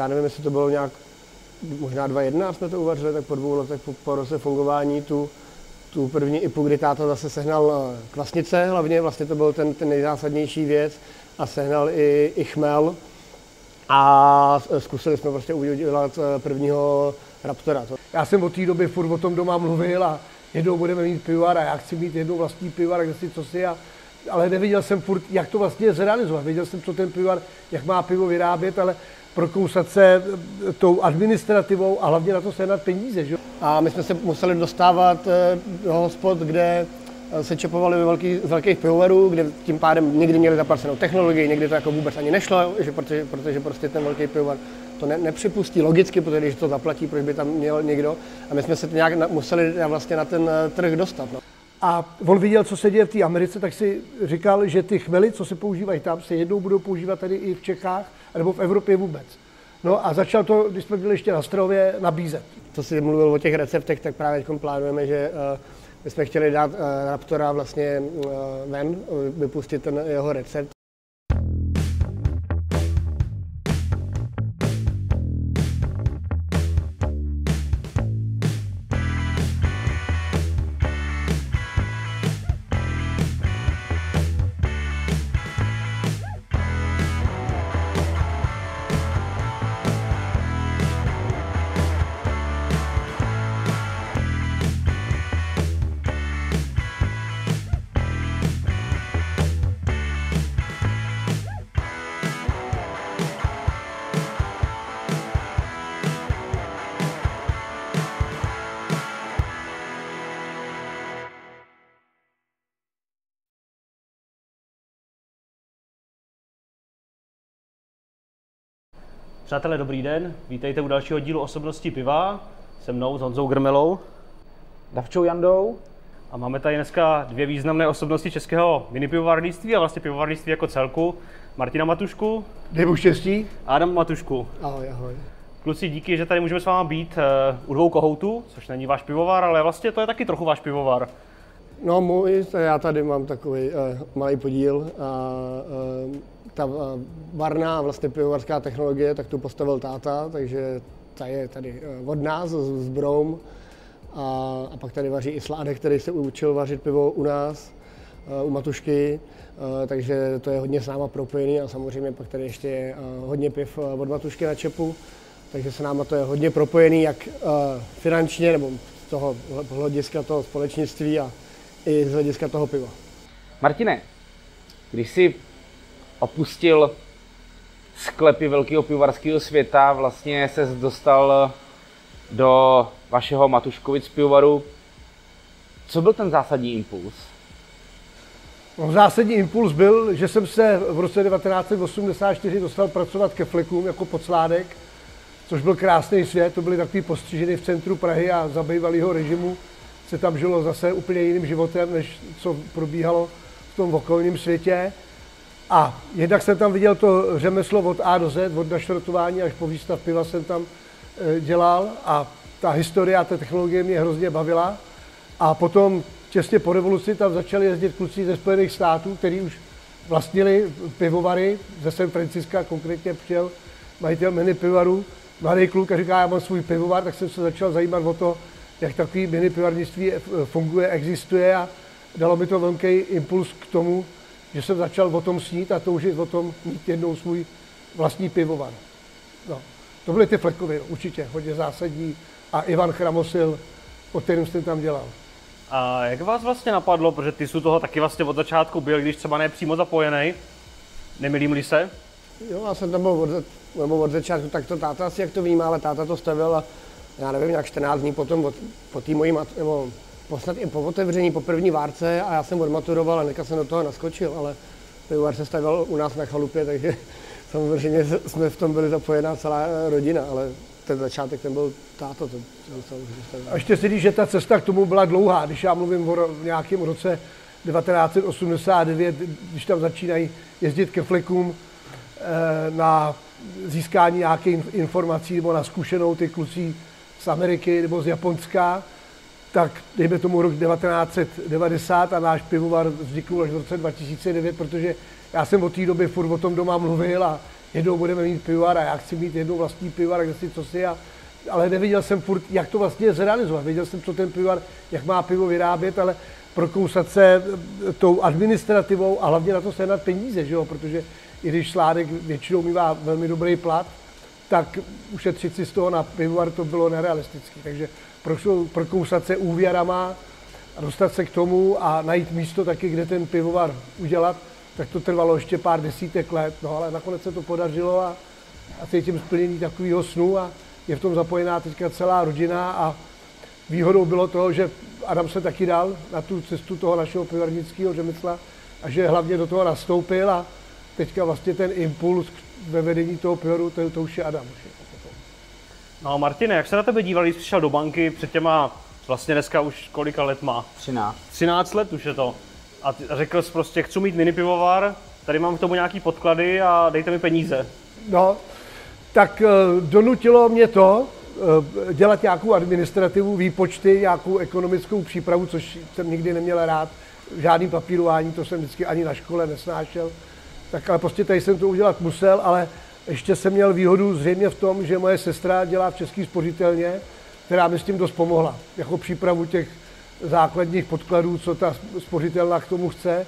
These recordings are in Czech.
já nevím, jestli to bylo nějak, možná 2.1 jsme to uvařili, tak po dvou letech, po, po roce fungování tu, tu první IPu, kdy táta zase sehnal eh, kvasnice hlavně, vlastně to byl ten, ten nejzásadnější věc a sehnal i, i chmel a zkusili jsme prostě udělat eh, prvního Raptora. Já jsem od té doby furt o tom doma mluvil a jednou budeme mít pivovar a já chci mít jednou vlastní pivovar, kde si co si a ale neviděl jsem furt, jak to vlastně zrealizovat. Věděl jsem, co ten pivovar, jak má pivo vyrábět, ale prokousat se tou administrativou a hlavně na to sehnat peníze. Že? A my jsme se museli dostávat eh, do hospod, kde eh, se čepovali ve velký, z velkých pivovarů, kde tím pádem někdy měli zaplacenou technologii, někdy to jako vůbec ani nešlo, že protože, protože prostě ten velký pivovar to ne, nepřipustí logicky, protože když to zaplatí, proč by tam měl někdo. A my jsme se nějak na, museli vlastně na ten eh, trh dostat. No. A on viděl, co se děje v té Americe, tak si říkal, že ty chmely, co se používají tam, se jednou budou používat tady i v Čechách, nebo v Evropě vůbec. No a začal to, když jsme byli ještě na Strově, nabízet. Co si mluvil o těch receptech, tak právě plánujeme, že uh, my jsme chtěli dát uh, Raptora vlastně uh, ven, vypustit ten jeho recept. Přátelé, dobrý den. Vítejte u dalšího dílu Osobnosti piva. Se mnou, s Honzou Grmelou. Davčou Jandou. A máme tady dneska dvě významné osobnosti českého minipivovarnictví a vlastně pivovarnictví jako celku. Martina Matušku. Dej štěstí. Adam Matušku. Ahoj, ahoj. Kluci, díky, že tady můžeme s vámi být uh, u dvou kohoutů, což není váš pivovar, ale vlastně to je taky trochu váš pivovar. No můj, já tady mám takový uh, malý podíl a uh, ta uh, varná vlastně pivovarská technologie, tak tu postavil táta, takže ta je tady uh, od nás, z, z Broum. A, a pak tady vaří i Sládek, který se učil vařit pivo u nás, uh, u Matušky, uh, takže to je hodně s náma propojený a samozřejmě pak tady ještě je uh, hodně piv od Matušky na Čepu, takže se náma to je hodně propojený, jak finančně nebo z toho hlediska toho společnictví a i z hlediska toho piva. Martine, když jsi opustil sklepy velkého pivovarského světa, vlastně se dostal do vašeho Matuškovic pivovaru. Co byl ten zásadní impuls? No, zásadní impuls byl, že jsem se v roce 1984 dostal pracovat ke flekům jako podsládek, což byl krásný svět, to byly takové postřiženy v centru Prahy a za bývalého režimu se tam žilo zase úplně jiným životem, než co probíhalo v tom okolním světě. A jednak jsem tam viděl to řemeslo od A do Z, od našrotování až po výstav piva jsem tam e, dělal a ta historie a ta technologie mě hrozně bavila. A potom těsně po revoluci tam začali jezdit kluci ze Spojených států, kteří už vlastnili pivovary. Ze San Franciska konkrétně přijel majitel mini pivovaru, mladý kluk a říká, já mám svůj pivovar, tak jsem se začal zajímat o to, jak takový mini pivarnictví funguje, existuje a dalo mi to velký impuls k tomu, že jsem začal o tom snít a toužit o tom mít jednou svůj vlastní pivovar. No. To byly ty flekovy, určitě, hodně zásadní. A Ivan Chramosil, o kterém jsem tam dělal. A jak vás vlastně napadlo, protože ty jsi toho taky vlastně od začátku byl, když třeba ne přímo zapojený, nemilím se? Jo, já jsem tam byl od, nebo od začátku, tak to táta asi jak to vnímá, ale táta to stavil a já nevím, jak 14 dní potom, od, po té mojí, mat, nebo poslat i po otevření, po první várce a já jsem odmaturoval a hnedka jsem do toho naskočil, ale pivovar se stavil u nás na chalupě, takže samozřejmě jsme v tom byli zapojená celá rodina, ale ten začátek ten byl táto. To, to, to, a ještě si říct, že ta cesta k tomu byla dlouhá, když já mluvím o nějakém roce 1989, když tam začínají jezdit ke flekům eh, na získání nějakých informací nebo na zkušenou ty kluci z Ameriky nebo z Japonska, tak dejme tomu rok 1990 a náš pivovar vznikl až v roce 2009, protože já jsem od té doby furt o tom doma mluvil a jednou budeme mít pivovar a já chci mít jednou vlastní pivovar, kde si co si a ale neviděl jsem furt, jak to vlastně zrealizovat. Věděl jsem, co ten pivovar, jak má pivo vyrábět, ale prokousat se tou administrativou a hlavně na to sehnat peníze, že jo? protože i když Sládek většinou mývá velmi dobrý plat, tak ušetřit si z toho na pivovar to bylo nerealistické. Takže prokousat se úvěrama dostat se k tomu a najít místo taky, kde ten pivovar udělat, tak to trvalo ještě pár desítek let, no ale nakonec se to podařilo a, a cítím splnění takového snu a je v tom zapojená teďka celá rodina a výhodou bylo to, že Adam se taky dal na tu cestu toho našeho pivarnického řemesla a že hlavně do toho nastoupil a teďka vlastně ten impuls ve vedení toho pivoru, to, to už je Adam. Už je. No Martine, jak se na tebe dívali, když přišel do banky před těma, vlastně dneska už kolika let má? 13. 13 let už je to. A ty, řekl jsi prostě, chci mít mini pivovar, tady mám k tomu nějaký podklady a dejte mi peníze. No, tak uh, donutilo mě to uh, dělat nějakou administrativu, výpočty, nějakou ekonomickou přípravu, což jsem nikdy neměl rád. Žádný papírování, to jsem vždycky ani na škole nesnášel. Tak ale prostě tady jsem to udělat musel, ale ještě jsem měl výhodu zřejmě v tom, že moje sestra dělá v Český spořitelně, která mi s tím dost pomohla, jako přípravu těch základních podkladů, co ta spořitelna k tomu chce.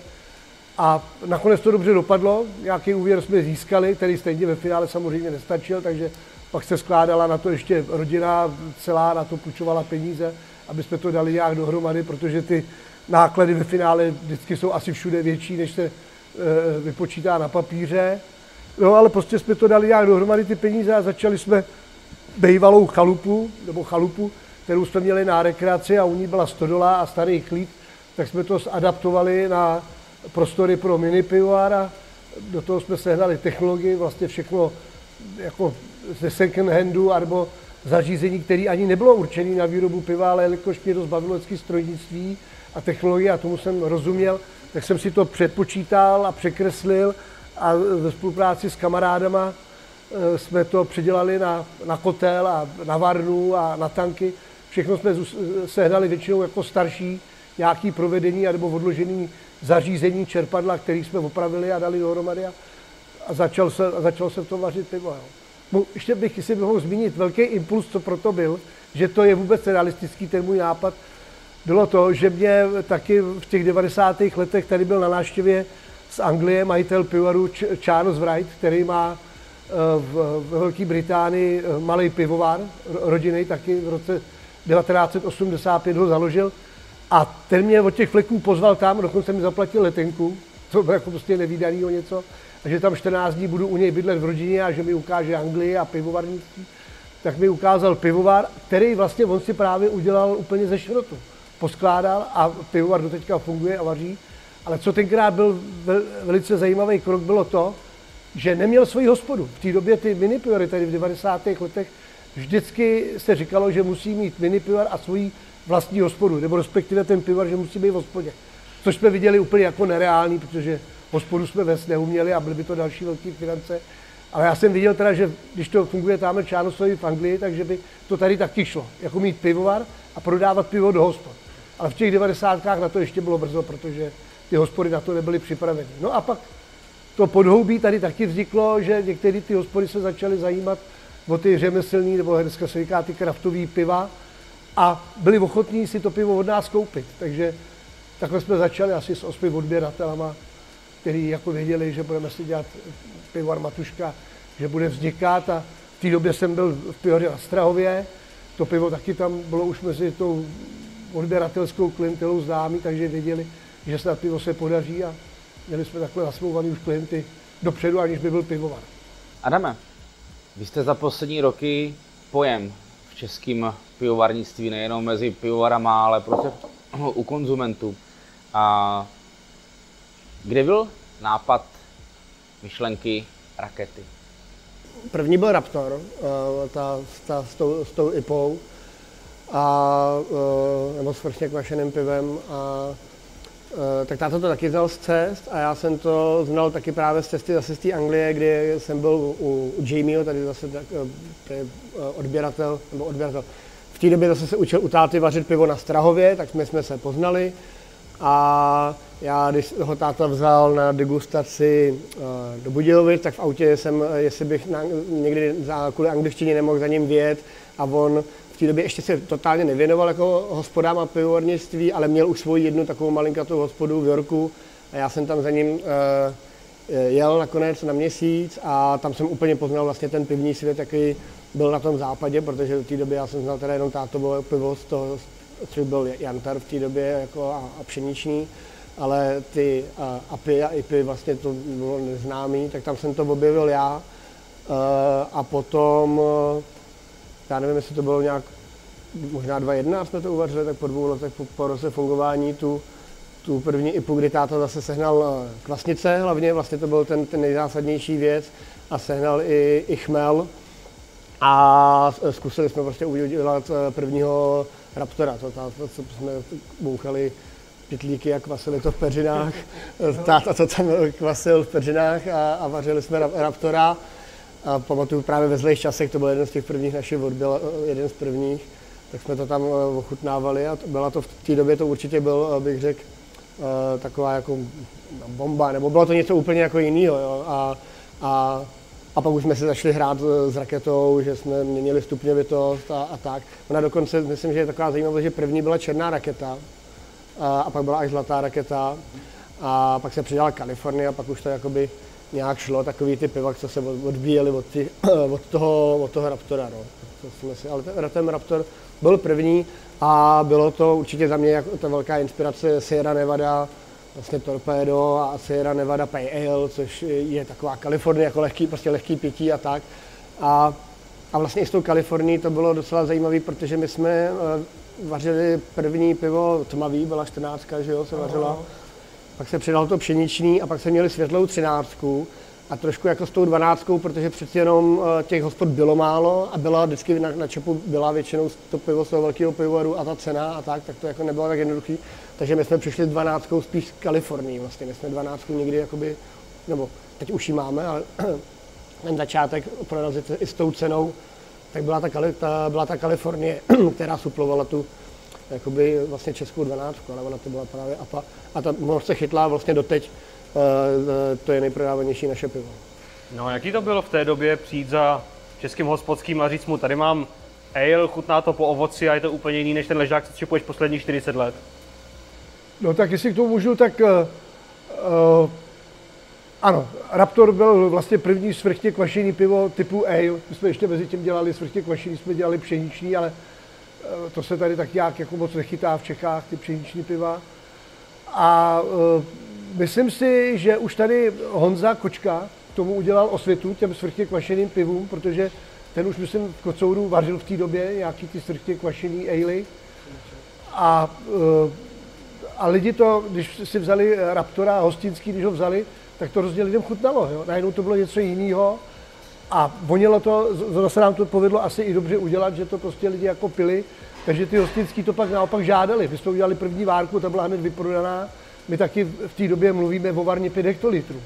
A nakonec to dobře dopadlo, nějaký úvěr jsme získali, který stejně ve finále samozřejmě nestačil, takže pak se skládala na to ještě rodina celá, na to půjčovala peníze, aby jsme to dali nějak dohromady, protože ty náklady ve finále vždycky jsou asi všude větší, než se vypočítá na papíře. No ale prostě jsme to dali nějak dohromady ty peníze a začali jsme bejvalou chalupu, nebo chalupu, kterou jsme měli na rekreaci a u ní byla stodola a starý klid, tak jsme to adaptovali na prostory pro mini pivovar a do toho jsme sehnali technologii, vlastně všechno jako ze second handu, nebo zařízení, které ani nebylo určené na výrobu piva, ale jelikož mě to zbavilo strojnictví a technologie a tomu jsem rozuměl, tak jsem si to předpočítal a překreslil a ve spolupráci s kamarádama eh, jsme to předělali na, na kotel a na varnu a na tanky. Všechno jsme sehnali většinou jako starší nějaký provedení nebo odložený zařízení čerpadla, který jsme opravili a dali dohromady a, a začal, se, a začal se v tom vařit pivo. Jo. Ještě bych si mohl zmínit velký impuls, co proto byl, že to je vůbec realistický ten můj nápad, bylo to, že mě taky v těch 90. letech tady byl na návštěvě z Anglie majitel pivovaru Charles Wright, který má eh, v, Velké Británii eh, malý pivovar, rodinný taky v roce 1985 ho založil a ten mě od těch fleků pozval tam, dokonce mi zaplatil letenku, to bylo jako prostě nevýdaný o něco, a že tam 14 dní budu u něj bydlet v rodině a že mi ukáže Anglii a pivovarnictví, tak mi ukázal pivovar, který vlastně on si právě udělal úplně ze šrotu. Poskládal a pivovar do teďka funguje a vaří. Ale co tenkrát byl velice zajímavý krok, bylo to, že neměl svoji hospodu. V té době ty mini pivary tady v 90. letech vždycky se říkalo, že musí mít mini pivar a svoji vlastní hospodu, nebo respektive ten pivar, že musí být v hospodě. Což jsme viděli úplně jako nereálný, protože hospodu jsme ves neuměli a byly by to další velké finance. Ale já jsem viděl teda, že když to funguje tam Čánosovi v Anglii, takže by to tady taky šlo. Jako mít pivovar a prodávat pivo do hospod. Ale v těch 90. na to ještě bylo brzo, protože ty hospody na to nebyly připraveny. No a pak to podhoubí tady taky vzniklo, že některé ty hospody se začaly zajímat o ty řemeslní, nebo dneska se říká ty kraftový piva, a byli ochotní si to pivo od nás koupit. Takže takhle jsme začali asi s osmi odběratelama, kteří jako věděli, že budeme si dělat pivo Matuška, že bude vznikat a v té době jsem byl v pivoře na Strahově, to pivo taky tam bylo už mezi tou odběratelskou klientelou známý, takže věděli, že snad pivo se podaří a měli jsme takhle nasmouvaný už klienty dopředu, aniž by byl pivovar. Adame, vy jste za poslední roky pojem v českém pivovarnictví, nejenom mezi pivovarama, ale prostě u konzumentů. A kde byl nápad myšlenky rakety? První byl Raptor, eh, ta, ta, s, tou, s tou IPou, a, eh, nebo s vrchně kvašeným pivem. A, eh, tak táto to taky znal z cest a já jsem to znal taky právě z cesty zase z té Anglie, kdy jsem byl u, u Jamieho, tady zase tak, to je odběratel, nebo odběratel, té době zase se učil u táty vařit pivo na Strahově, tak jsme, jsme se poznali. A já, když ho táta vzal na degustaci do Budějovic, tak v autě jsem, jestli bych na, někdy za, kvůli angličtině nemohl za ním vět a on v té době ještě se totálně nevěnoval jako hospodám a pivovarnictví, ale měl už svoji jednu takovou malinkatou hospodu v Yorku a já jsem tam za ním uh, jel nakonec na měsíc a tam jsem úplně poznal vlastně ten pivní svět, jaký byl na tom západě, protože v té době já jsem znal teda jenom tátovo pivo z toho, což byl Jantar v té době jako a, a pšeniční, ale ty uh, API a IPy vlastně to bylo neznámý, tak tam jsem to objevil já. Uh, a potom já nevím, jestli to bylo nějak, možná 2.1 jsme to uvařili, tak po dvou letech po, po roce fungování tu, tu první IPu, kdy táta zase sehnal kvasnice hlavně, vlastně to byl ten, ten nejzásadnější věc a sehnal i, i chmel a zkusili jsme prostě udělat eh, prvního Raptora, to, to, to co jsme bouchali pitlíky a kvasili to v peřinách. Táta to tam kvasil v peřinách a, a vařili jsme Raptora. A pamatuju právě ve zlejch časech, to byl jeden z těch prvních našich vod, byl eh, jeden z prvních, tak jsme to tam eh, ochutnávali a byla to v té době, to určitě byl, eh, bych řekl, taková jako bomba, nebo bylo to něco úplně jako jiného. A, a, a pak už jsme si začali hrát s raketou, že jsme měnili stupňovitost a, a tak. Ona dokonce, myslím, že je taková zajímavost, že první byla černá raketa a, a pak byla až zlatá raketa a pak se přidala Kalifornie a pak už to jakoby nějak šlo, takový ty piva, co se odbíjeli od, ty, od, toho, od toho Raptora. No. To jsme si, ale ten, ten Raptor byl první a bylo to určitě za mě jako ta velká inspirace Sierra Nevada, vlastně Torpedo a Sierra Nevada Pale Ale, což je taková Kalifornie, jako lehký, prostě lehký pití a tak. A, a vlastně i s tou Kalifornií to bylo docela zajímavé, protože my jsme eh, vařili první pivo tmavý, byla 14, že jo, se vařila. Uh-huh pak se přidal to pšeniční a pak se měli světlou třináctku a trošku jako s tou dvanáctkou, protože přeci jenom eh, těch hospod bylo málo a byla vždycky na, na čepu byla většinou to pivo z toho velkého pivovaru a ta cena a tak, tak to jako nebylo tak jednoduchý. Takže my jsme přišli s dvanáctkou spíš z Kalifornii vlastně, my jsme dvanáctku někdy jakoby, nebo teď už ji máme, ale ten začátek prorazit i s tou cenou, tak byla ta, ta, byla ta Kalifornie, která suplovala tu, jakoby vlastně českou dvanáctku, ale ona to byla právě APA. A ta moc se chytla vlastně doteď, uh, to je nejprodávanější naše pivo. No jaký to bylo v té době přijít za českým hospodským a říct mu, tady mám ale, chutná to po ovoci a je to úplně jiný než ten ležák, co čepuješ posledních 40 let? No tak jestli k tomu můžu, tak uh, ano, Raptor byl vlastně první svrchtě kvašený pivo typu ale. My jsme ještě mezi tím dělali svrchtě kvašený, jsme dělali pšeniční, ale Eh, to se tady tak nějak jako moc nechytá v Čechách, ty pšeniční piva. A uh, myslím si, že už tady Honza Kočka k tomu udělal osvětu těm svrchtě kvašeným pivům, protože ten už, myslím, v Kocouru vařil v té době nějaký ty svrchtě kvašený ejly. A, uh, a lidi to, když si vzali Raptora hostinský, když ho vzali, tak to hrozně lidem chutnalo. Jo? Najednou to bylo něco jiného a vonělo to, zase nám to povedlo asi i dobře udělat, že to prostě lidi jako pili, takže ty hostinský to pak naopak žádali. My jsme udělali první várku, ta byla hned vyprodaná. My taky v té době mluvíme o varně 5 hektolitrů.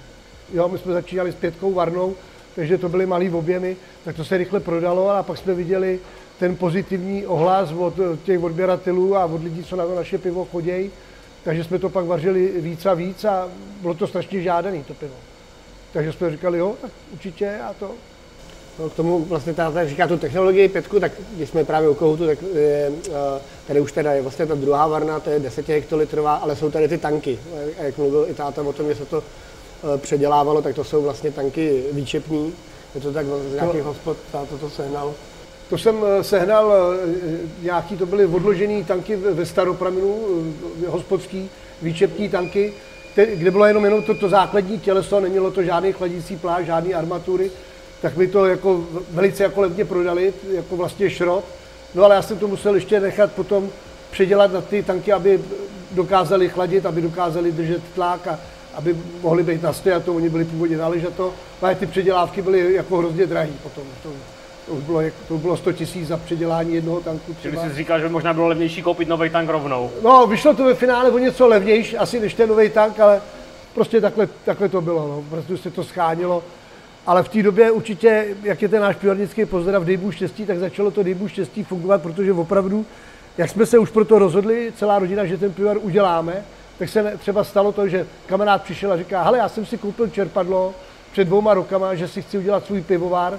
Jo, my jsme začínali s pětkou varnou, takže to byly malý objemy, tak to se rychle prodalo a pak jsme viděli ten pozitivní ohlas od těch odběratelů a od lidí, co na to naše pivo chodějí. Takže jsme to pak vařili víc a víc a bylo to strašně žádaný to pivo. Takže jsme říkali, jo, tak určitě a to. No, k tomu vlastně ta, říká tu technologii pětku, tak když jsme právě u Kohoutu, tak je, eh, tady už teda je vlastně ta druhá varna, to je 10 hektolitrová, ale jsou tady ty tanky. A jak mluvil i táta o tom, že se to eh, předělávalo, tak to jsou vlastně tanky výčepní. Je to tak z nějakých to, hospod, táta to sehnal. To jsem eh, sehnal nějaký, to byly odložené tanky ve staropramenu, hospodský, výčepní tanky, kde bylo jenom, jenom to, to základní těleso, nemělo to žádný chladící pláž, žádný armatury, tak mi to jako velice jako levně prodali, jako vlastně šrot. No ale já jsem to musel ještě nechat potom předělat na ty tanky, aby dokázali chladit, aby dokázali držet tlak a aby mohli být na to oni byli původně na ležato, ale ty předělávky byly jako hrozně drahý potom. To, to už bylo, to bylo 100 tisíc za předělání jednoho tanku. Třeba. Čili jsi říkal, že by možná bylo levnější koupit nový tank rovnou. No, vyšlo to ve finále o něco levnější, asi než ten nový tank, ale prostě takhle, takhle to bylo. No. Prostě se to schánilo ale v té době určitě, jak je ten náš pivarnický pozdrav Dejbu štěstí, tak začalo to Dejbu štěstí fungovat, protože opravdu, jak jsme se už pro to rozhodli, celá rodina, že ten pivar uděláme, tak se třeba stalo to, že kamarád přišel a říká, hele, já jsem si koupil čerpadlo před dvouma rokama, že si chci udělat svůj pivovar,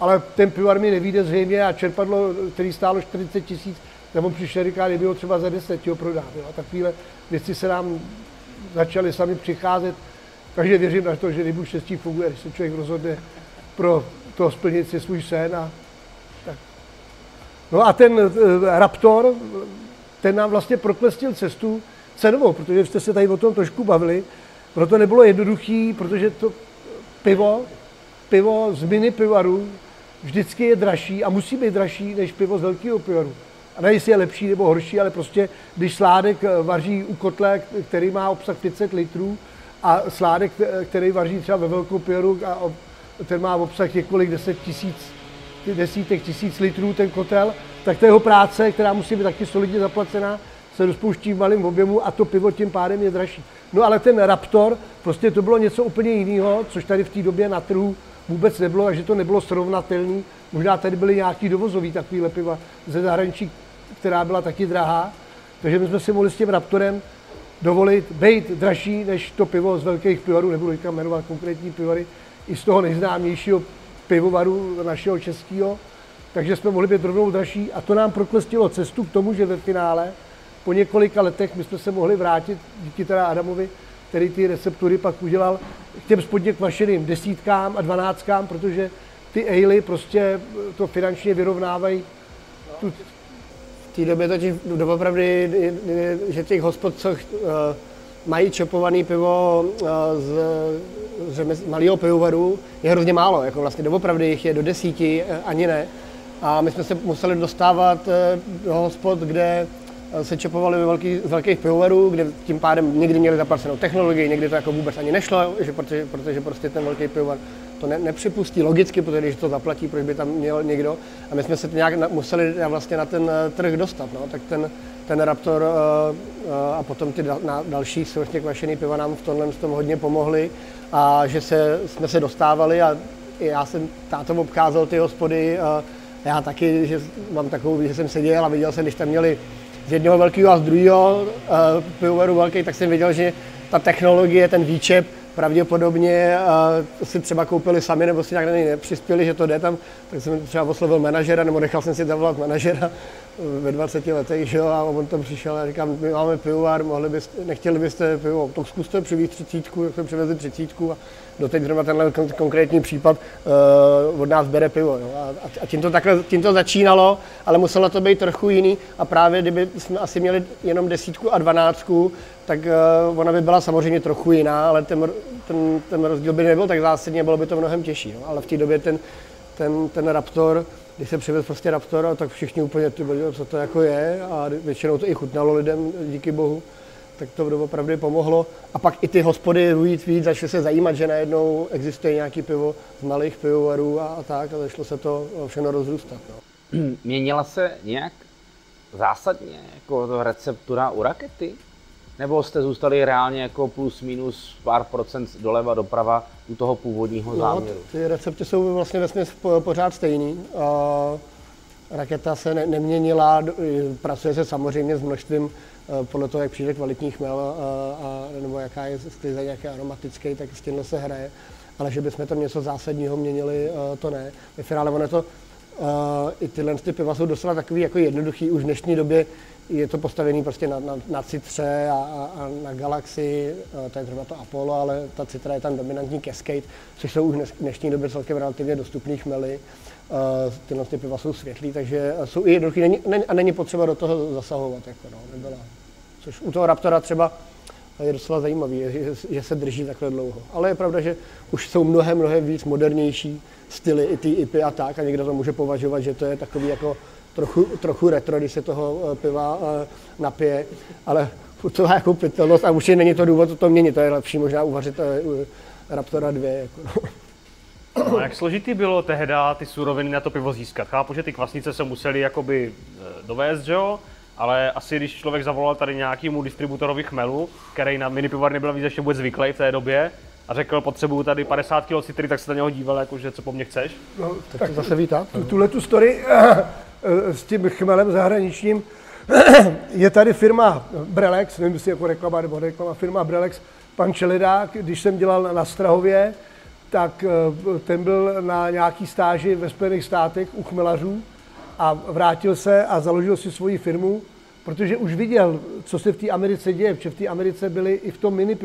ale ten pivovar mi nevíde zřejmě a čerpadlo, který stálo 40 tisíc, nebo přišel a říká, kdyby ho třeba za 10 ho prodát. Jo. A takovéhle věci se nám začaly sami přicházet, takže věřím na to, že když štěstí funguje, když se člověk rozhodne pro to splnit si svůj sen a tak. No a ten uh, Raptor, ten nám vlastně proklestil cestu cenovou, protože jste se tady o tom trošku bavili. Proto nebylo jednoduchý, protože to pivo, pivo z mini pivaru vždycky je dražší a musí být dražší než pivo z velkého pivaru. A ne jestli je lepší nebo horší, ale prostě když sládek vaří u kotle, který má obsah 500 litrů a sládek, který vaří třeba ve velkou pivaru a ten má obsah několik deset tisíc, desítek tisíc litrů ten kotel, tak to jeho práce, která musí být taky solidně zaplacená, se rozpouští v malém objemu a to pivo tím pádem je dražší. No ale ten Raptor, prostě to bylo něco úplně jiného, což tady v té době na trhu vůbec nebylo, takže to nebylo srovnatelné. Možná tady byly nějaký dovozový takový piva ze zahraničí, která byla taky drahá. Takže my jsme si mohli s tím Raptorem dovolit být dražší než to pivo z velkých pivarů, nebudu říkat jmenovat konkrétní pivary, i z toho nejznámějšího pivovaru našeho českého. Takže jsme mohli být rovnou dražší a to nám proklestilo cestu k tomu, že ve finále po několika letech my jsme se mohli vrátit díky teda Adamovi, který ty receptury pak udělal k těm spodně kvašeným desítkám a dvanáctkám, protože ty ejly prostě to finančně vyrovnávají. Tu... Té době totiž doopravdy, že těch hospod, co uh, mají čepovaný pivo uh, z, z malého pivovaru, je hrozně málo. Jako vlastně doopravdy jich je do desíti, uh, ani ne. A my jsme se museli dostávat do hospod, kde se čepovali ve velký, z velkých pivovarů, kde tím pádem někdy měli zaplacenou technologii, někdy to jako vůbec ani nešlo, že protože, protože prostě ten velký pivovar to ne, nepřipustí logicky, protože když to zaplatí, proč by tam měl někdo. A my jsme se nějak na, museli vlastně na ten eh, trh dostat. No. Tak ten, ten Raptor uh, uh, a potom ty dal, na, další svrchně kvašený piva nám v tomhle tom hodně pomohli a že se, jsme se dostávali a já jsem táto obcházel ty hospody, uh, já taky, že mám takovou, že jsem seděl a viděl jsem, když tam měli z jednoho velkého a z druhého uh, pivovaru velký, tak jsem viděl, že ta technologie, ten výčep pravděpodobně uh, si třeba koupili sami nebo si nějak nepřispěli, že to jde tam, tak jsem třeba oslovil manažera nebo nechal jsem si zavolat manažera ve 20 letech, že jo, a on tam přišel a říkám, my máme pivovar, mohli byste, nechtěli byste pivo, tak zkuste přivést třicítku, tak jsme přivezli třicítku a doteď zrovna tenhle konkrétní případ uh, od nás bere pivo. Jo. A, a tím, to takhle, tím to začínalo, ale muselo to být trochu jiný a právě kdyby jsme asi měli jenom desítku a dvanáctku, tak uh, ona by byla samozřejmě trochu jiná, ale ten, ten, ten rozdíl by nebyl tak zásadní bylo by to mnohem těžší. Jo. Ale v té době ten, ten, ten Raptor, když se přivez prostě Raptor, tak všichni úplně, ty, co to jako je a většinou to i chutnalo lidem, díky bohu tak to opravdu pomohlo. A pak i ty hospody víc, víc začaly se zajímat, že najednou existuje nějaký pivo z malých pivovarů a, a tak a začalo se to všechno rozrůstat. No. Měnila se nějak zásadně jako to receptura u rakety? Nebo jste zůstali reálně jako plus minus pár procent doleva doprava u toho původního no, záměru? Ty recepty jsou vlastně vesměs pořád stejný. A raketa se ne, neměnila, pracuje se samozřejmě s množstvím Eh, podle toho, jak přijde kvalitní chmel a, a, nebo jaká je sklizeň, jak je aromatický, tak s tímhle se hraje. Ale že bychom tam něco zásadního měnili, eh, to ne. Ve finále ono to, i tyhle ty piva jsou docela takový jako jednoduchý. Už v dnešní době je to postavený prostě na, na, na citře a, a, a na Galaxy, uh, to je třeba to Apollo, ale ta citra je tam dominantní Cascade, což jsou už v dnešní době celkem relativně dostupné chmely. Uh, tyhle ty piva jsou světlý, takže jsou i jednoduchý není, není, a není potřeba do toho zasahovat. Jako no, nebyla. Což u toho Raptora třeba je docela zajímavý, že, že se drží takhle dlouho. Ale je pravda, že už jsou mnohem, mnohem víc modernější styly, i ty IPy a tak, a někdo to může považovat, že to je takový jako trochu, trochu retro, když se toho eh, piva uh, napije, ale to má jako pitelnost a už není to důvod to měnit, to je lepší možná uvařit uh, Raptora 2. Jako. No, jak složitý bylo tehdy ty suroviny na to pivo získat? Chápu, že ty kvasnice se museli jakoby dovést, že jo? ale asi když člověk zavolal tady nějakému distributorovi chmelu, který na mini pivovar nebyl víc ještě vůbec zvyklý v té době, a řekl, potřebuju tady 50 kg citry, tak se na něho díval, jako, že co po mně chceš. No, tak, tak to zase vítá. Tuhle tu story s tím chmelem zahraničním. Je tady firma Brelex, nevím, jestli jako reklama nebo reklama, firma Brelex, pan Čelidák, když jsem dělal na Strahově, tak eh, ten byl na nějaký stáži ve Spojených státech u chmelařů a vrátil se a založil si svoji firmu, protože už viděl, co se v té Americe děje, protože v té Americe byli i v tom mini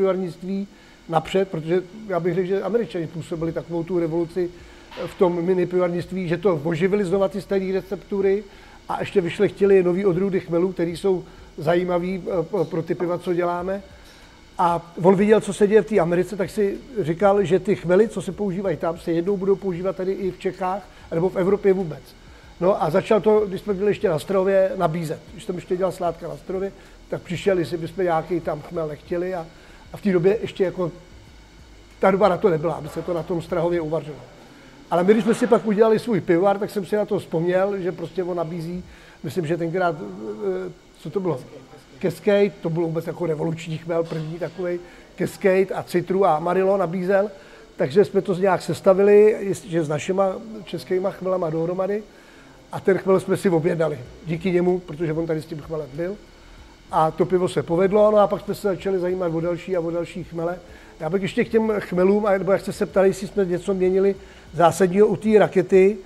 napřed, protože já bych řekl, že američani působili takovou tu revoluci v tom mini pivarnictví, že to oživili znova ty staré receptury a ještě vyšlechtili nový odrůdy chmelů, které jsou zajímavý eh, pro ty piva, co děláme. A on viděl, co se děje v té Americe, tak si říkal, že ty chmely, co se používají tam, se jednou budou používat tady i v Čechách, nebo v Evropě vůbec. No a začal to, když jsme byli ještě na Strově, nabízet. Když jsem ještě dělal sládka na Strově, tak přišel, jestli bychom nějaký tam chmel nechtěli a, a v té době ještě jako ta doba na to nebyla, aby se to na tom Strahově uvařilo. Ale my, když jsme si pak udělali svůj pivovar, tak jsem si na to vzpomněl, že prostě on nabízí, myslím, že tenkrát, eh, co to bylo? Cascade, to bylo vůbec jako revoluční chmel, první takový Cascade a Citru a Amarillo nabízel. Takže jsme to nějak sestavili, že s našima českýma chmelama dohromady. A ten chmel jsme si objednali. Díky němu, protože on tady s tím chmelem byl. A to pivo se povedlo, no a pak jsme se začali zajímat o další a o další chmele. Já bych ještě k těm chmelům, nebo jak jste se ptali, jestli jsme něco měnili zásadního u té rakety,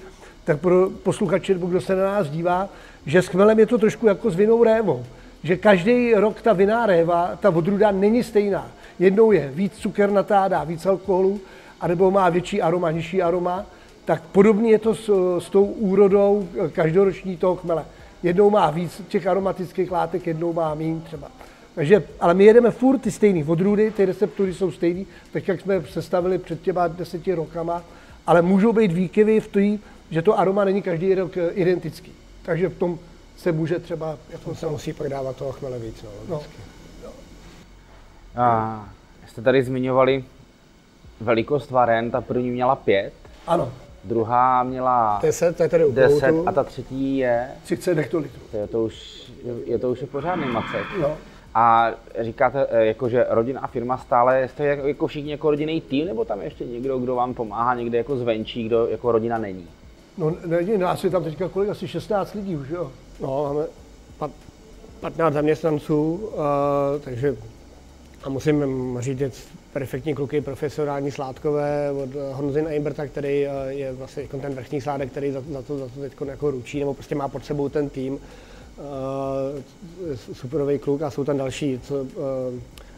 tak pro posluchače, nebo kdo se na nás dívá, že s chmelem je to trošku jako s vinou révou. Že každý rok ta viná réva, ta odruda není stejná. Jednou je víc cukernatá, dá víc alkoholu, anebo má větší aroma, nižší aroma. Tak podobně je to s, s tou úrodou každoroční toho chmele. Jednou má víc těch aromatických látek, jednou má méně třeba. Takže, ale my jedeme furt ty stejné odrůdy, ty receptury jsou stejné, tak jak jsme sestavili před těma deseti rokama, ale můžou být výkyvy v tom, že to aroma není každý rok eh, identický. Takže v tom se může třeba... Jako se musí pak dávat toho chmele víc, no, no. no. A jste tady zmiňovali velikost varen, ta první měla pět. Ano. Druhá měla 10, to je tady u 10 a ta třetí je... 30 hektolitrů. To je to už, je to už je pořádný macek. No. A říkáte, eh, jako, že rodina a firma stále jste jako, jako všichni jako rodinný tým, nebo tam ještě někdo, kdo vám pomáhá někde jako zvenčí, kdo jako rodina není? No není, nás je tam teďka kolik, asi 16 lidí už, jo. No, máme 15 zaměstnanců, uh, takže a musím říct perfektní kluky, profesionální sládkové od Honzy Eimberta, který uh, je vlastně jako ten vrchní sládek, který za, za to, za to teď jako ručí, nebo prostě má pod sebou ten tým. Uh, superový kluk a jsou tam další, co, uh,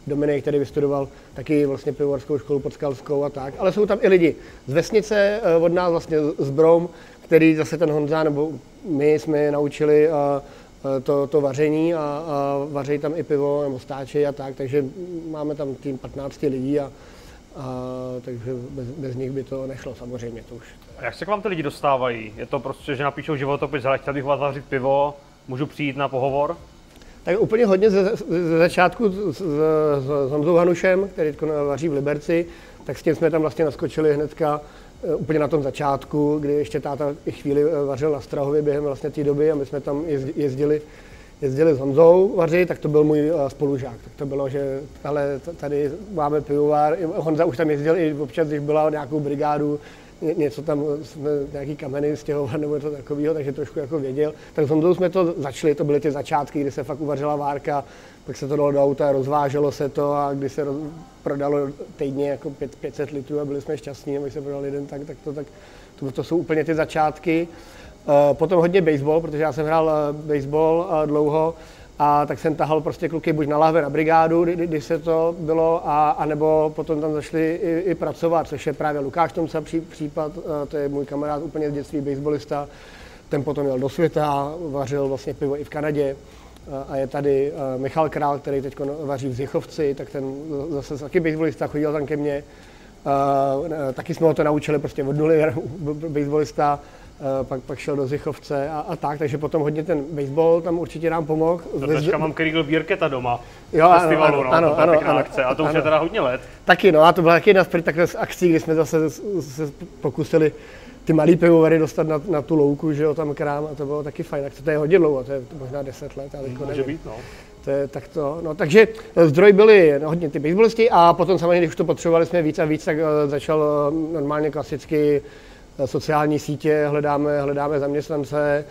Dominik, který vystudoval taky vlastně pivovarskou školu pod Skalskou a tak, ale jsou tam i lidi z vesnice, uh, od nás vlastně z Brom, který zase ten Honza, nebo my jsme je naučili uh, to, to vaření a, a vaří tam i pivo nebo stáče a tak, takže máme tam tým 15 lidí a, a takže bez, bez nich by to nešlo samozřejmě. To už. A jak se k vám ty lidi dostávají? Je to prostě, že napíšou životopis, ale chtěl bych vás vařit pivo, můžu přijít na pohovor? Tak úplně hodně ze, ze začátku s, s, s Honzou Hanušem, který vaří v Liberci, tak s tím jsme tam vlastně naskočili hnedka Eh, úplně na tom začátku, kdy ještě táta i chvíli eh, vařil na Strahově během vlastně té doby a my jsme tam jezdili, jezdili s Honzou vařit, tak to byl můj eh, spolužák. Tak to bylo, že ale tady máme pivovar, Honza už tam jezdil i občas, když byla nějakou brigádu, něco tam, jsme nějaký kameny stěhovat nebo něco takového, takže trošku jako věděl. Tak s Honzou jsme to začali, to byly ty začátky, kdy se fakt uvařila várka, pak se to dalo do auta, rozváželo se to a když se roz, prodalo týdně jako 500 litrů a byli jsme šťastní, když se prodal jeden tak, tak to, tak to, to jsou úplně ty začátky. Uh, potom hodně baseball, protože já jsem hrál uh, baseball uh, dlouho, a tak jsem tahal prostě kluky buď na lahve na brigádu, kdy, kdy se to bylo, a, a nebo potom tam zašli i, i pracovat, což je právě Lukáš Tomca pří, případ, to je můj kamarád úplně z dětství, baseballista, ten potom jel do světa, vařil vlastně pivo i v Kanadě a je tady Michal Král, který teď vaří v Zichovci, tak ten zase taky baseballista, chodil tam ke mně, taky jsme ho to naučili prostě od nuly, baseballista, Eh, pak, pak šel do Zichovce a, a tak, takže potom hodně ten baseball tam určitě nám pomohl. Dneska mám Kriegel Bierketa doma jo, ano, festivalu, ano, no, ano, ano, ano, akce a to ano, už je teda hodně let. Taky no a to byla taky jedna z takhle z akcí, kdy jsme zase se pokusili ty malý pivovary dostat na, na tu louku, že jo, tam krám a to bylo taky fajn. Tak to je hodně dlouho, to je možná 10 let, ale Může nevím. být, no. To je, tak to, no, takže zdroj byli no, hodně ty baseballisti a potom samozřejmě, když už to potřebovali jsme víc a víc, tak uh, začal uh, normálně klasicky sociální sítě, hledáme, hledáme zaměstnance,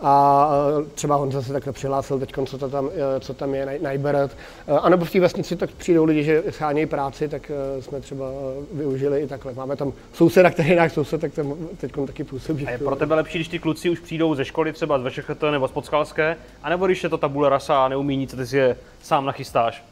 a třeba Honza se takhle přihlásil teď, co, to tam, co tam je, najberet. A nebo v té vesnici tak přijdou lidi, že schánějí práci, tak jsme třeba využili i takhle. Máme tam souseda, který je náš soused, tak tam teď taky působí. A je pro tebe lepší, když ty kluci už přijdou ze školy, třeba z VŠHT nebo z Podskalské, anebo když je to tabule rasa a neumí nic, ty si je sám nachystáš?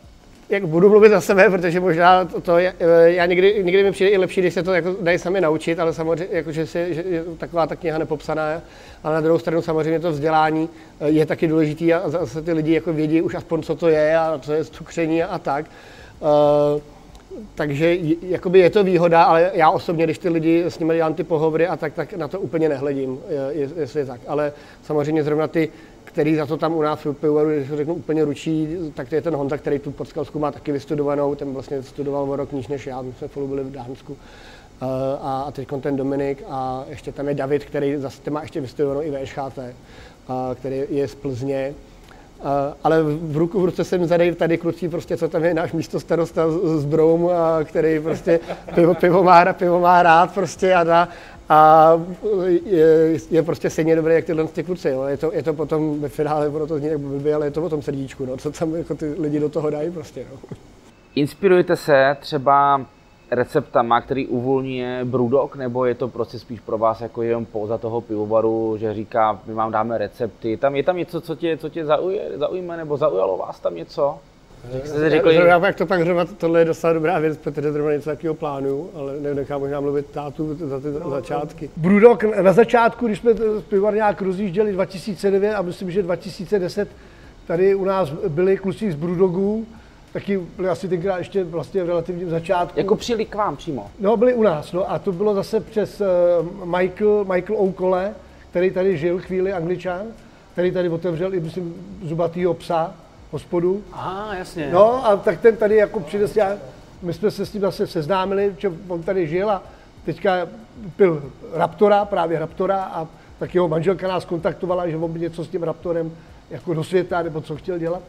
Jak budu mluvit za sebe, protože možná to, to je, já někdy, někdy mi přijde i lepší, když se to jako dají sami naučit, ale samozřejmě, jako, že, si, že je taková ta kniha nepopsaná, ale na druhou stranu samozřejmě to vzdělání eh, je taky důležitý a zase ty lidi jako vědí už aspoň, co to je a co je cukření a, a tak. Uh, takže jakoby je to výhoda, ale já osobně, když ty lidi s nimi dělám ty pohovory a tak, tak na to úplně nehledím, jestli je tak. Ale samozřejmě zrovna ty který za to tam u nás v pivovaru, když to řeknu, úplně ručí, tak to je ten Honza, který tu Podskalsku má taky vystudovanou, ten vlastně studoval o rok níž než já, my jsme spolu byli v Dánsku. Eh, a, a teď ten Dominik a ještě tam je David, který zase má ještě vystudovanou i VŠHT, a, který je z Plzně. A, ale v ruku v ruce jsem zadej tady kluci, prostě, co tam je náš místo starosta z, z Broumu, a který prostě pivo, pivo, má, pivo má rád prostě a dá, a je, je prostě stejně dobré, jak tyhle ty kluci. Jo. Je, to, je to potom ve finále, ono to zní jak blbě, ale je to o tom srdíčku, no. co tam jako ty lidi do toho dají prostě. No. Inspirujete se třeba receptama, který uvolňuje Brudok, nebo je to prostě spíš pro vás jako jenom pouza toho pivovaru, že říká, my vám dáme recepty. Tam je tam něco, co tě, co tě zauje, zaujme, nebo zaujalo vás tam něco? Jak jste řekli... Já, jak to pak zrovna, tohle je docela dobrá věc, protože zrovna něco takového plánu, ale nechám možná mluvit tátu za ty no, začátky. Brudok na začátku, když jsme pivar nějak rozjížděli 2009 a myslím, že 2010 tady u nás byli kluci z Brudogů, taky byli asi tenkrát ještě vlastně v relativním začátku. Jako přijeli k vám přímo? No, byli u nás, no a to bylo zase přes uh, Michael, Michael O'Cole, který tady žil chvíli, angličan, který tady otevřel i, myslím, zubatýho psa, hospodu. Aha, jasně. No a tak ten tady jako přines, já, my jsme se s ním zase seznámili, že on tady žil a teďka pil Raptora, právě Raptora a tak jeho manželka nás kontaktovala, že on by něco s tím Raptorem jako do světa, nebo co chtěl dělat.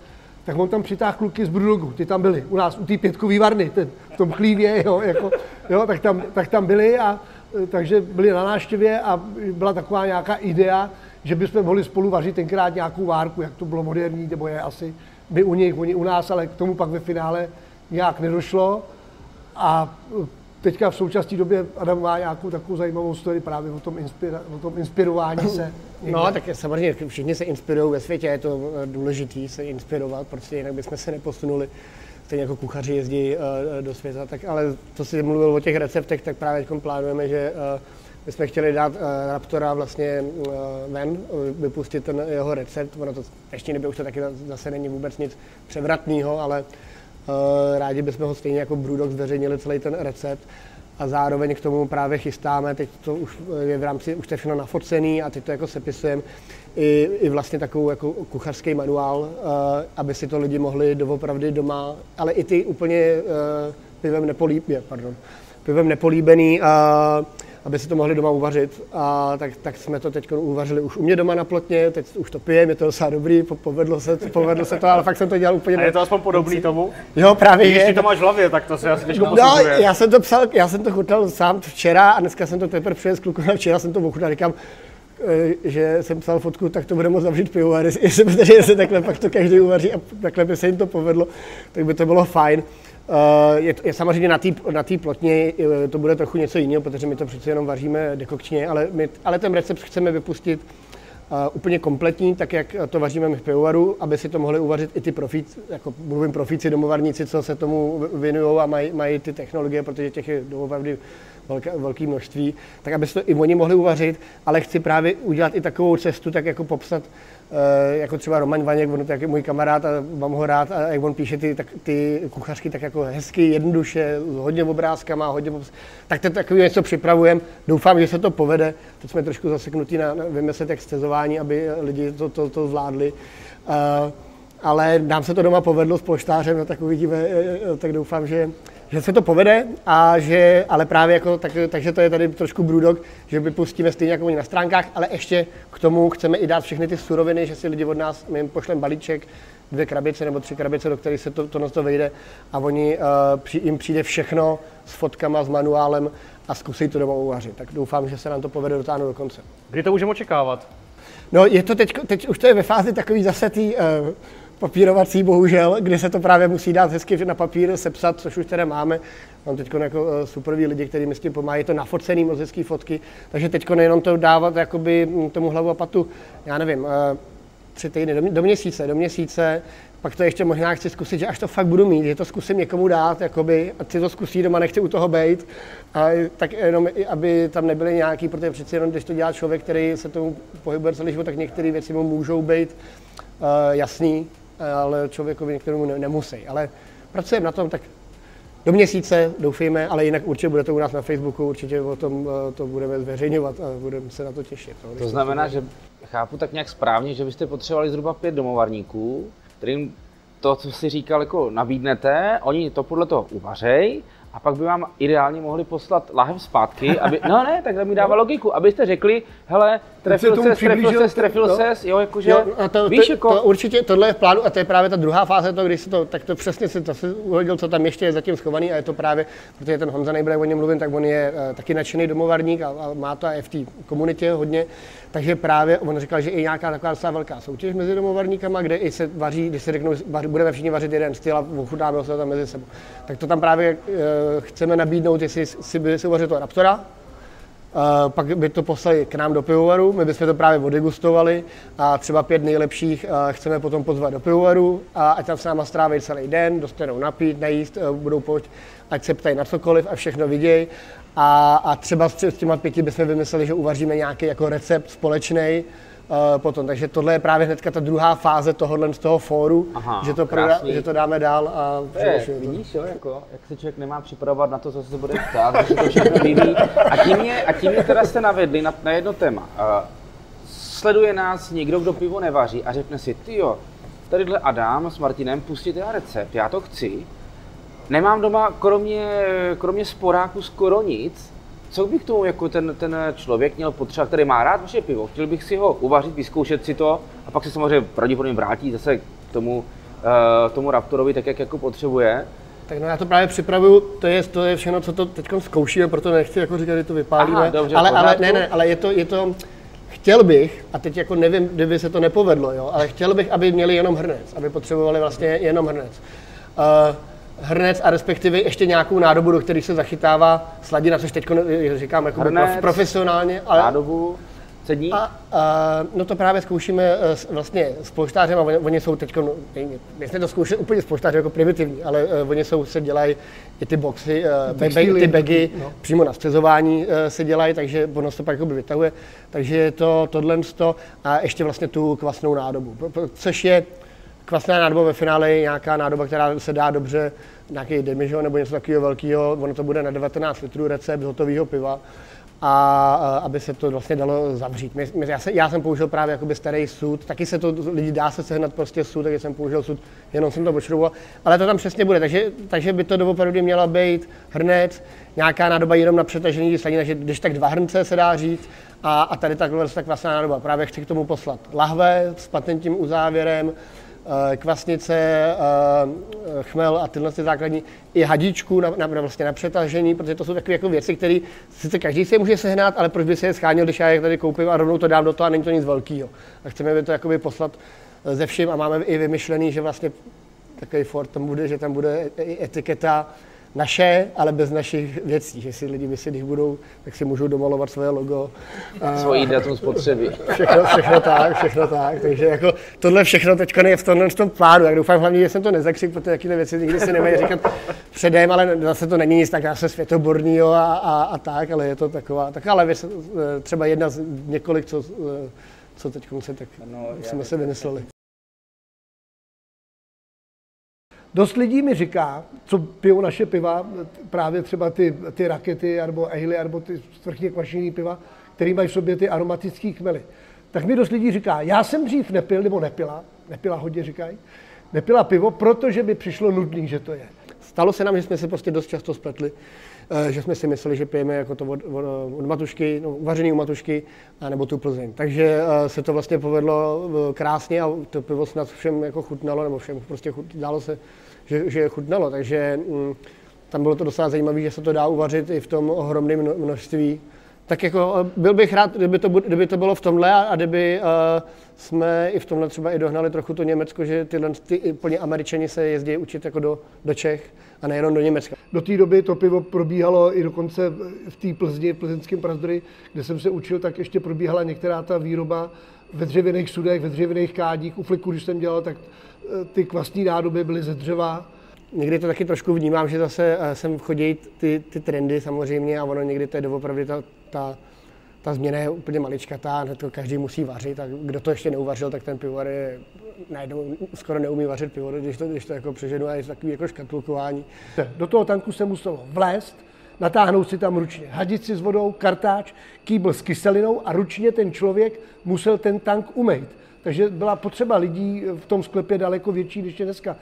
Tak on tam přitáhl kluky z Brudogu, ty tam byli, u nás, u té pětkové varny, ten, v tom chlívě, jo, jako, jo, tak, tam, tak tam byli a takže byli na návštěvě a byla taková nějaká idea, že bychom mohli spolu vařit tenkrát nějakou várku, jak to bylo moderní, nebo je asi my u nich, oni u nás, ale k tomu pak ve finále nějak nedošlo. A teďka v současné době Adam má nějakou takovou zajímavou story právě o tom, inspira, o tom inspirování se. Někde. No, tak samozřejmě všichni se inspirují ve světě, je to důležité se inspirovat, protože jinak bychom se neposunuli. Stejně jako kuchaři jezdí uh, do světa, tak ale to si mluvil o těch receptech, tak právě plánujeme, že my jsme chtěli dát uh, Raptora vlastně uh, ven, uh, vypustit ten jeho recept. Ono to ještě nebylo, už to taky zase není vůbec nic převratného, ale uh, rádi bychom ho stejně jako Brudok zveřejnili celý ten recept. A zároveň k tomu právě chystáme, teď to už je v rámci, už to je všechno nafocený a teď to jako sepisujeme, i, i vlastně takovou jako kuchařský manuál, uh, aby si to lidi mohli doopravdy doma, ale i ty úplně uh, pivem nepolíbený, pardon, pivem nepolíbený, uh, aby si to mohli doma uvařit. A tak, tak jsme to teď uvařili už u mě doma na plotně, teď už to pijeme, je to docela dobrý, povedlo se, povedlo se to, ale fakt jsem to dělal úplně... A je to aspoň podobný tomu? Jo, právě Když je. to máš v hlavě, tak to se asi těžko no, já jsem to psal, já jsem to chutnal sám včera a dneska jsem to teprve přijel s klukem a včera jsem to ochutnal, říkám, eh, že jsem psal fotku, tak to bude moc zavřít pivovar, jestli, že se takhle pak to každý uvaří a takhle by se jim to povedlo, tak by to bylo fajn. Uh, je, je samozřejmě na té na plotně eh, to bude trochu něco jiného, protože my to přece jenom vaříme dekokčně, ale, my, ale ten recept chceme vypustit uh, úplně kompletní, tak jak to vaříme v pivovaru, aby si to mohli uvařit i ty profíci, jako mluvím profíci, domovarníci, co se tomu věnují a mají, mají ty technologie, protože těch je doopravdy velké, velké množství, tak aby to i oni mohli uvařit, ale chci právě udělat i takovou cestu, tak jako popsat Eh, jako třeba Roman Vaněk, on je můj kamarád a mám ho rád a jak on píše ty, tak, ty kuchařky tak jako hezky, jednoduše, hodně obrázkama, hodně obraz... tak to takový něco připravujeme. Doufám, že se to povede. Teď jsme trošku zaseknutí na, na vymyslet jak stezování, aby lidi to, to, to zvládli. Uh, ale nám se to doma povedlo s polštářem, no tak uvidíme, eh, tak doufám, že že se to povede, a že, ale právě jako, tak, takže to je tady trošku brůdok, že vypustíme stejně jako oni na stránkách, ale ještě k tomu chceme i dát všechny ty suroviny, že si lidi od nás, my jim pošlem balíček, dvě krabice nebo tři krabice, do kterých se to, to, to vejde a oni, uh, při, jim přijde všechno s fotkama, s manuálem a zkusí to doma uvařit. Tak doufám, že se nám to povede dotáhnout do konce. Kdy to můžeme očekávat? No je to teď, teď už to je ve fázi takový zase tý, uh, papírovací, bohužel, kdy se to právě musí dát hezky na papír sepsat, což už teda máme. Mám teď jako uh, superví lidi, kteří mi s tím pomáhají, to nafocený moc hezký fotky, takže teď nejenom to dávat jakoby hm, tomu hlavu a patu, já nevím, uh, tři týdny, do, do měsíce, do měsíce, pak to ještě možná chci zkusit, že až to fakt budu mít, že to zkusím někomu dát, jakoby, a si to zkusí doma, nechci u toho být, a tak jenom, aby tam nebyly nějaký, protože přeci jenom, když to dělá člověk, který se tomu pohybuje celý život, tak některé věci mu můžou být uh, jasný, ale člověkovi některému ne, nemusí. Ale pracujeme na tom, tak do měsíce, doufejme, ale jinak určitě bude to u nás na Facebooku, určitě o tom eh, to budeme zveřejňovat a budeme se na to těšit. No, to znamená, to že chápu tak nějak správně, že byste potřebovali zhruba pět domovarníků, kterým to, co si říkal, jako nabídnete, oni to podle toho uvařej a pak by vám ideálně mohli poslat lahev zpátky, aby, no ne, takhle mi dává logiku, abyste řekli, hele, trefil se, trefil se, trefil se, jo, jakože, jo, a to, víš, to, jako... To určitě, tohle je v plánu a to je právě ta druhá fáze, to, když si to, tak to přesně si to si uhodil, co tam ještě je zatím schovaný a je to právě, protože ten Honza nejbude o něm mluvím, tak on je uh, taky nadšený domovarník a, a má to i v té komunitě hodně, takže právě on říkal, že i nějaká taková docela velká soutěž mezi domovarníkama, kde i se vaří, když se řeknou, budeme všichni vařit jeden styl a ochutnáme se tam mezi sebou. Tak to tam právě uh, chceme nabídnout, jestli si by si uvařil toho Raptora, pak by to poslali k nám do pivovaru, my bychom to právě odegustovali a třeba pět nejlepších chceme potom pozvat do pivovaru a ať tam s náma stráví celý den, dostanou napít, najíst, budou pojď, ať se ptají na cokoliv a všechno vidějí. A, a třeba s těma pěti bychom vymysleli, že uvaříme nějaký jako recept společný, Uh, potom. Takže tohle je právě hnedka ta druhá fáze tohohle z toho fóru, Aha, že, to proda, že to dáme dál a je, vidíš, jo, jako, jak se člověk nemá připravovat na to, co se bude ptát, že to všechno vyvíjí. A tím je, a tím je teda jste navedli na, na jedno téma. Uh, sleduje nás někdo, kdo pivo nevaří a řekne si, ty jo, tadyhle Adam s Martinem pustí teda recept, já to chci. Nemám doma kromě, kromě sporáku skoro nic, co bych tomu jako ten, ten člověk měl potřeba, který má rád vaše pivo, chtěl bych si ho uvařit, vyzkoušet si to a pak se samozřejmě pravděpodobně vrátí zase k tomu, uh, tomu Raptorovi tak, jak jako potřebuje. Tak no já to právě připravuju, to je, to je všechno, co to teď zkoušíme, proto nechci jako říkat, že to vypálíme. Aha, dobře, ale, ale, ne, ne, ale je to, je to, chtěl bych, a teď jako nevím, kdyby se to nepovedlo, jo, ale chtěl bych, aby měli jenom hrnec, aby potřebovali vlastně jenom hrnec. Uh, hrnec a respektive ještě nějakou nádobu, do které se zachytává sladina, což teď říkám jako hrnec, profesionálně. Ale... Nádobu? A, a, no to právě zkoušíme eh, s, vlastně s polštářem a oni, oni jsou teď, no, my jsme to zkoušeli úplně s polštářem jako primitivní, ale uh, oni jsou, se dělají i ty boxy, uh, be, ty bagy no. přímo na střezování uh, se dělají, takže ono se to pak vytahuje. Takže je to tohle a ještě vlastně tu kvasnou nádobu, což je kvasná nádoba ve finále je nějaká nádoba, která se dá dobře, nějaký demižo nebo něco takového velkého, ono to bude na 19 litrů recept hotového piva. A, a aby se to vlastně dalo zavřít. My, my, já, jsem, já jsem použil právě jakoby starý sud, taky se to lidi dá se sehnat prostě sud, takže jsem použil sud, jenom jsem to potřeboval, ale to tam přesně bude, takže, takže by to doopravdy měla být hrnec, nějaká nádoba jenom na přetažení slanina, že když tak dva hrnce se dá říct, a, a tady takhle tak vlastně nádoba. Právě chci k tomu poslat lahve s patentním uzávěrem, kvasnice, eh, chmel a tyhle ty základní, i hadičku na, na, vlastně na přetažení, protože to jsou takové jako věci, které sice každý si je může sehnat, ale proč by si je scháněl, když já je tady koupím a rovnou to dám do toho a není to nic velkého. A chceme to jakoby poslat eh, ze vším a máme i vymyšlený, že vlastně takový Ford tam bude, že tam bude etiketa naše, ale bez našich věcí. Že si lidi myslí, když budou, tak si můžou domalovat svoje logo. Svojí datum spotřeby. Všechno, všechno tak, všechno tak. Takže jako tohle všechno teď je v tomhle v tom plánu. Jak doufám hlavně, že jsem to nezakřik, protože takové věci nikdy si nemají říkat předem, ale zase to není nic tak zase světoborného a, a, a, tak, ale je to taková, taková věc, eh, třeba jedna z několik, co, eh, co teď se tak no, jsme se vymysleli. Dost lidí mi říká, co pijou naše piva, právě třeba ty, ty rakety, nebo ehly, nebo ty stvrchně kvašený piva, které mají v sobě ty aromatické chmely. Tak mi dost lidí říká, já jsem dřív nepil, nebo nepila, nepila hodně říkají, nepila pivo, protože by přišlo nudný, že to je. Stalo se nám, že jsme se prostě dost často spletli, že jsme si mysleli, že pijeme jako to od, od, od matušky, no, uvařený u matušky, nebo tu Plzeň. Takže eh, se to vlastně povedlo eh, krásně a to pivo snad všem jako chutnalo, nebo všem prostě chut, dalo se že, že chutnalo. Takže mm, tam bylo to docela zajímavé, že se to dá uvařit i v tom ohromném množství. Tak jako eh, byl bych rád, kdyby to, kdyby to bylo v tomhle a, a kdyby uh, jsme i v tomhle třeba i dohnali trochu to Německo, že tyhle ty plně američani se jezdí učit jako do, do Čech a nejenom do Německa. Do té doby to pivo probíhalo i dokonce v té Plzni, v plzeňském Prazdroji, kde jsem se učil, tak ještě probíhala některá ta výroba ve dřevěných sudech, ve dřevěných kádích. U fliku, když jsem dělal, tak eh, ty kvastní nádoby byly ze dřeva. Někdy to taky trošku vnímám, že zase sem chodí ty, ty trendy samozřejmě a ono někdy to je doopravdy ta, ta, ta změna je úplně maličkatá, to každý musí vařit a kdo to ještě neuvařil, tak ten pivovar je najednou skoro neumí vařit pivo, když to, když to jako přeženu a je takový jako škatulkování. Do toho tanku se muselo vlézt, natáhnout si tam ručně hadici s vodou, kartáč, kýbl s kyselinou a ručně ten člověk musel ten tank umýt. Takže byla potřeba lidí v tom sklepě daleko větší, než je dneska.